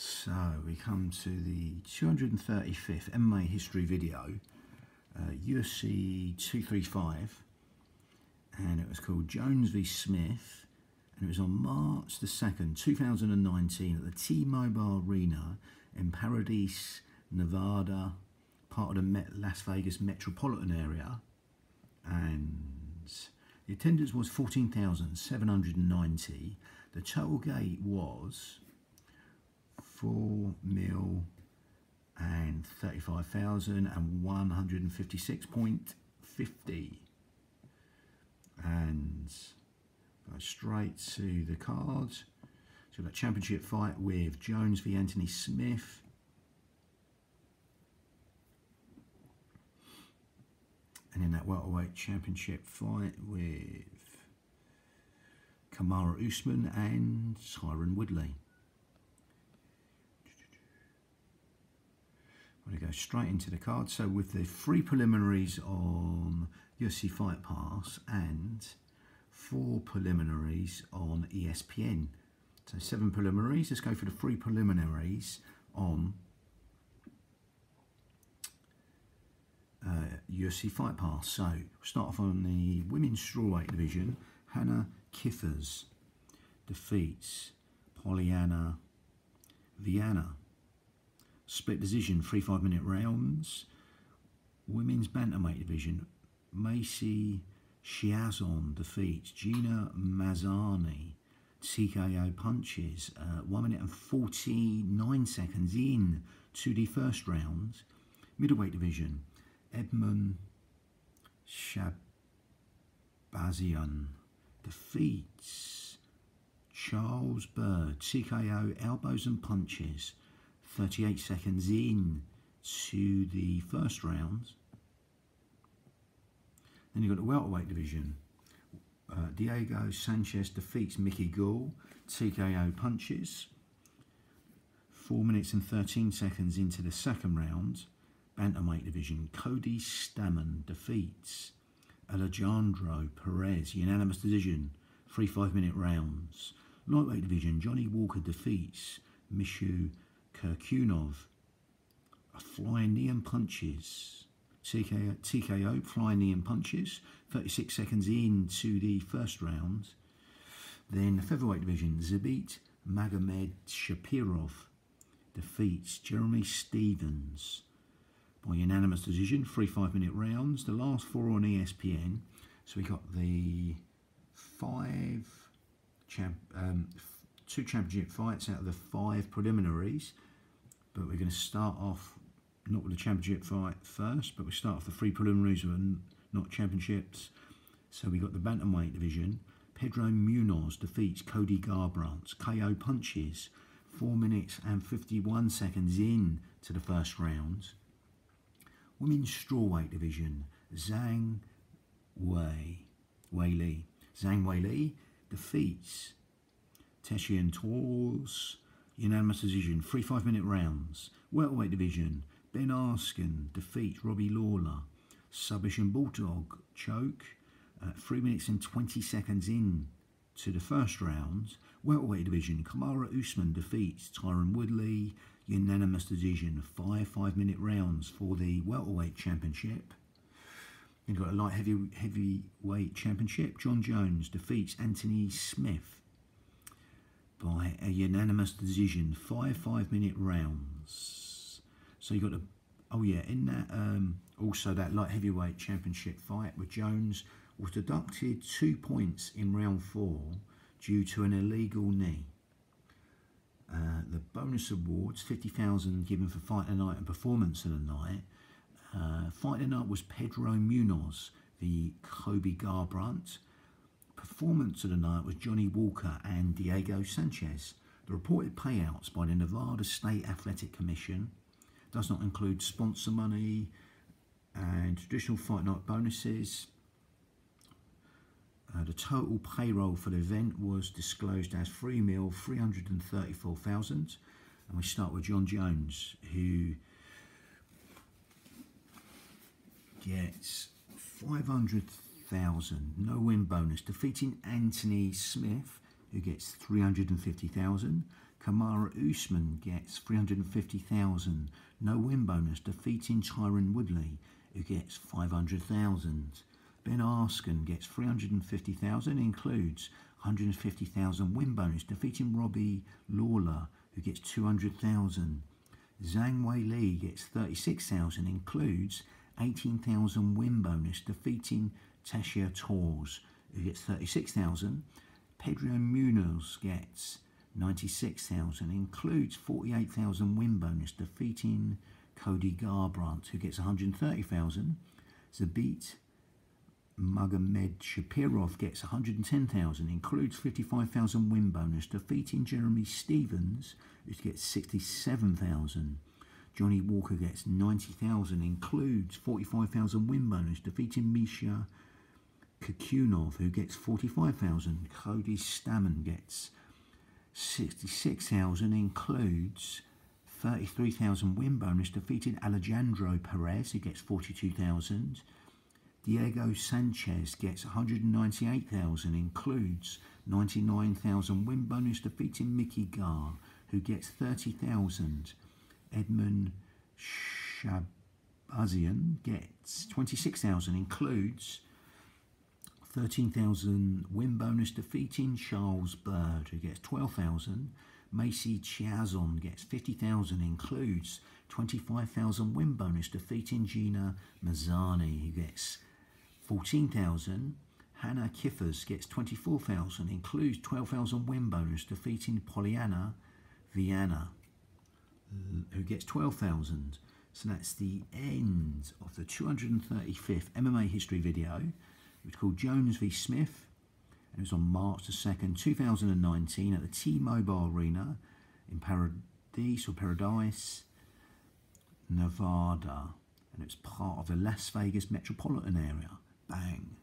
So we come to the 235th MMA history video, uh, UFC 235, and it was called Jones v Smith, and it was on March the 2nd, 2019 at the T-Mobile Arena in Paradise, Nevada, part of the Las Vegas metropolitan area, and the attendance was 14,790. The total gate was four mil and 35,156.50 and go straight to the cards. So that championship fight with Jones v Anthony Smith. And in that welterweight championship fight with Kamaru Usman and Tyron Woodley I'm going to go straight into the card. So with the three preliminaries on UFC Fight Pass and four preliminaries on ESPN. So seven preliminaries. Let's go for the three preliminaries on uh, UFC Fight Pass. So we'll start off on the women's strawweight division. Hannah Cifers defeats Polyana Viana split decision, three five minute rounds. Women's bantamweight division, Macy Chiasson defeats Gina Mazany. TKO punches, uh, 1 minute and 49 seconds in to the first round. Middleweight division, Edmund Shahbazyan defeats Charles Byrd. TKO elbows and punches. 38 seconds in to the first round. Then you've got the welterweight division. Uh, Diego Sanchez defeats Mickey Gall, TKO punches. 4 minutes and 13 seconds into the second round. Bantamweight division, Cody Stamann defeats Alejandro Perez, unanimous decision, 3 5 minute rounds. Lightweight division, Johnny Walker defeats Misha Cirkunov, a flying knee and punches. TKO, TKO, flying knee and punches. 36 seconds into the first round. Then the featherweight division, Zabit Magomed Shapirov defeats Jeremy Stephens by unanimous decision, three five minute rounds. The last four on ESPN. So we got the five champ, um, two championship fights out of the five preliminaries but we're going to start off not with the championship fight first, but we start off the three preliminaries were not championships. So we got the bantamweight division. Pedro Munoz defeats Cody Garbrandt. KO punches. Four minutes and 51 seconds in to the first round. Women's strawweight division. Zhang Wei, Wei Li. Zhang Wei Li defeats Tecia Torres Unanimous decision, three five minute rounds. Welterweight division, Ben Askren defeats Robbie Lawler. Submission Bulldog choke, uh, three minutes and 20 seconds in to the first round. Welterweight division, Kamaru Usman defeats Tyron Woodley. Unanimous decision, five five minute rounds for the welterweight championship. You've got a light heavy heavyweight championship. Jon Jones defeats Anthony Smith by a unanimous decision, five five minute rounds. So you got to, oh yeah, in that um, also that light heavyweight championship fight with Jones was deducted two points in round four due to an illegal knee. Uh, the bonus awards, 50,000 given for fight of the night and performance of the night. Uh, fight of the night was Pedro Munoz, the Cody Garbrandt performance of the night was Johnny Walker and Diego Sanchez. The reported payouts by the Nevada State Athletic Commission does not include sponsor money and traditional fight night bonuses. Uh, the total payroll for the event was disclosed as three mil three hundred and thirty four thousand, and we start with Jon Jones who gets five hundred 300,000. No win bonus. Defeating Anthony Smith, who gets 350,000. Kamaru Usman gets 350,000. No win bonus. Defeating Tyron Woodley, who gets 500,000. Ben Askren gets 350,000, includes 150,000 win bonus. Defeating Robbie Lawler, who gets 200,000. Zhang Wei Li gets 36,000, includes 18,000 win bonus, defeating Tecia Torres, who gets 36,000. Pedro Munoz gets 96,000, includes 48,000 win bonus, defeating Cody Garbrandt, who gets 130,000. Zabit Magomed Shapirov gets 110,000, includes 55,000 win bonus, defeating Jeremy Stephens, who gets 67,000. Johnny Walker gets 90,000, includes 45,000 win bonus, defeating Misha Kakunov, who gets 45,000. Cody Stamann gets 66,000, includes 33,000 win bonus, defeating Alejandro Perez, who gets 42,000. Diego Sanchez gets 198,000, includes 99,000 win bonus, defeating Mickey Gall, who gets 30,000. Edmund Shahbazyan gets 26,000, includes 13,000 win bonus, defeating Charles Byrd, who gets 12,000. Macy Chiasson gets 50,000, includes 25,000 win bonus, defeating Gina Mazany, who gets 14,000. Hannah Cifers gets 24,000, includes 12,000 win bonus, defeating Polyana Viana, who gets 12,000. So that's the end of the 235th MMA history video. It was called Jones v Smith. And it was on March the 2nd, 2019 at the T-Mobile Arena in Paradise or Paradise, Nevada. And it's part of the Las Vegas metropolitan area. Bang.